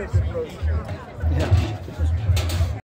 Yeah.